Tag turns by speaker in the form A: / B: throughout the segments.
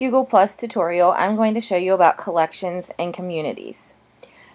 A: Google Plus tutorial, I'm going to show you about collections and communities.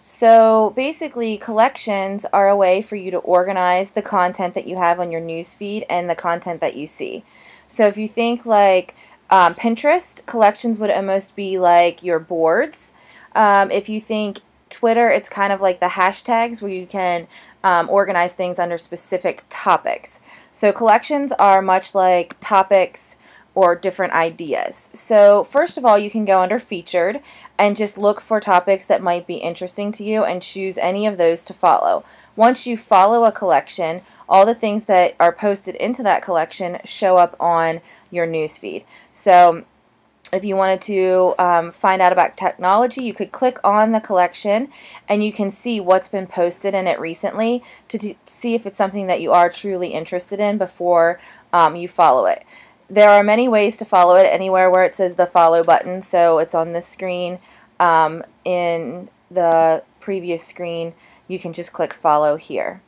A: So basically, collections are a way for you to organize the content that you have on your newsfeed and the content that you see. So if you think like um, Pinterest, collections would almost be like your boards. Um, if you think Twitter, it's kind of like the hashtags where you can um, organize things under specific topics. So collections are much like topics or different ideas. So first of all, you can go under featured and just look for topics that might be interesting to you and choose any of those to follow. Once you follow a collection, all the things that are posted into that collection show up on your newsfeed. So if you wanted to um, find out about technology, you could click on the collection and you can see what's been posted in it recently to see if it's something that you are truly interested in before um, you follow it. There are many ways to follow it anywhere where it says the follow button. So it's on this screen. Um, in the previous screen, you can just click follow here.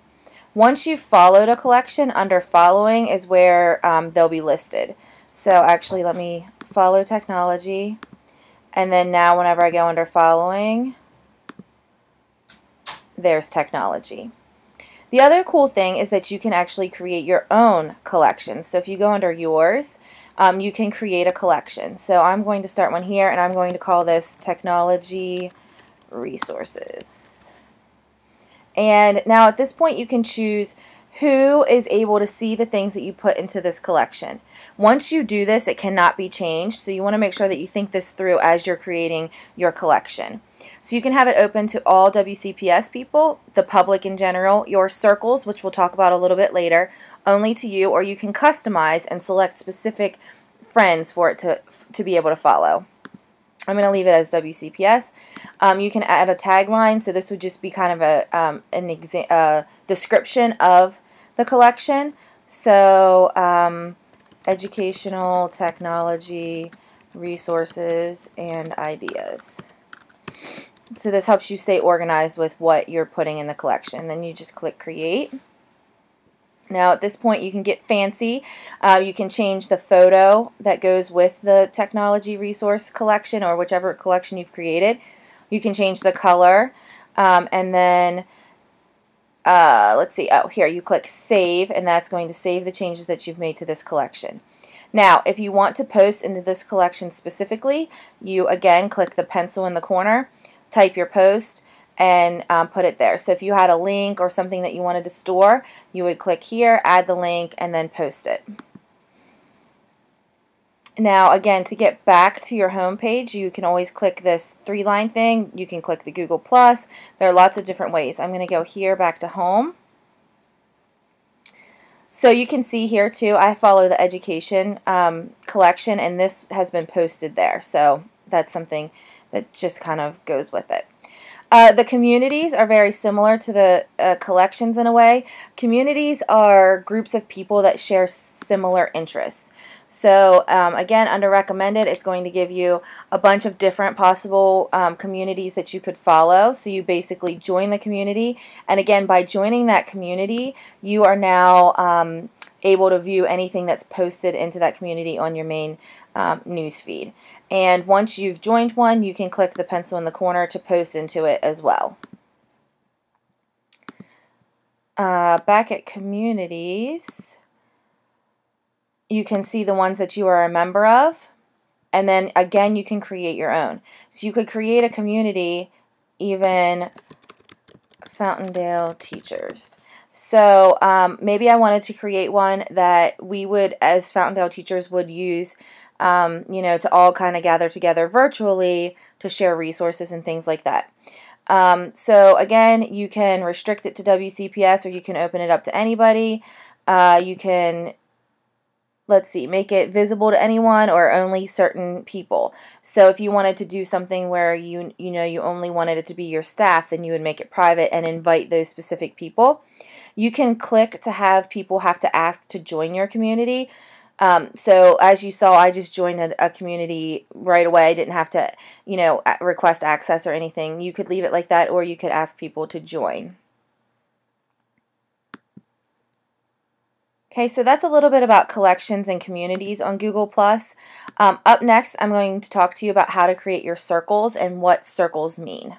A: Once you've followed a collection, under following is where um, they'll be listed. So actually, let me follow technology. And then now whenever I go under following, there's technology. The other cool thing is that you can actually create your own collection. So if you go under yours, um, you can create a collection. So I'm going to start one here and I'm going to call this technology resources. And now at this point you can choose who is able to see the things that you put into this collection. Once you do this, it cannot be changed, so you want to make sure that you think this through as you're creating your collection. So you can have it open to all WCPS people, the public in general, your circles, which we'll talk about a little bit later, only to you, or you can customize and select specific friends for it to, to be able to follow. I'm going to leave it as WCPS. Um, you can add a tagline, so this would just be kind of a um, an exa uh, description of the collection. So um, educational, technology, resources, and ideas. So this helps you stay organized with what you're putting in the collection. Then you just click create. Now at this point you can get fancy. Uh, you can change the photo that goes with the technology resource collection or whichever collection you've created. You can change the color um, and then uh, let's see, oh here you click save and that's going to save the changes that you've made to this collection. Now if you want to post into this collection specifically you again click the pencil in the corner, type your post and um, put it there. So if you had a link or something that you wanted to store you would click here, add the link and then post it. Now again, to get back to your home page, you can always click this three line thing. You can click the Google Plus. There are lots of different ways. I'm going to go here back to home. So you can see here too, I follow the education um, collection and this has been posted there. So that's something that just kind of goes with it. Uh, the communities are very similar to the uh, collections in a way. Communities are groups of people that share similar interests. So um, again, under recommended, it's going to give you a bunch of different possible um, communities that you could follow. So you basically join the community. And again, by joining that community, you are now um, able to view anything that's posted into that community on your main um, news feed. And once you've joined one, you can click the pencil in the corner to post into it as well. Uh, back at communities, you can see the ones that you are a member of. And then again, you can create your own. So you could create a community, even Fountaindale teachers. So um, maybe I wanted to create one that we would, as Fountaindale teachers, would use, um, you know, to all kind of gather together virtually to share resources and things like that. Um, so again, you can restrict it to WCPS or you can open it up to anybody. Uh, you can let's see, make it visible to anyone or only certain people. So if you wanted to do something where you you know you only wanted it to be your staff, then you would make it private and invite those specific people. You can click to have people have to ask to join your community. Um, so as you saw, I just joined a, a, community right away. I didn't have to, you know, request access or anything. You could leave it like that or you could ask people to join. Okay, so that's a little bit about collections and communities on Google+. Um, up next, I'm going to talk to you about how to create your circles and what circles mean.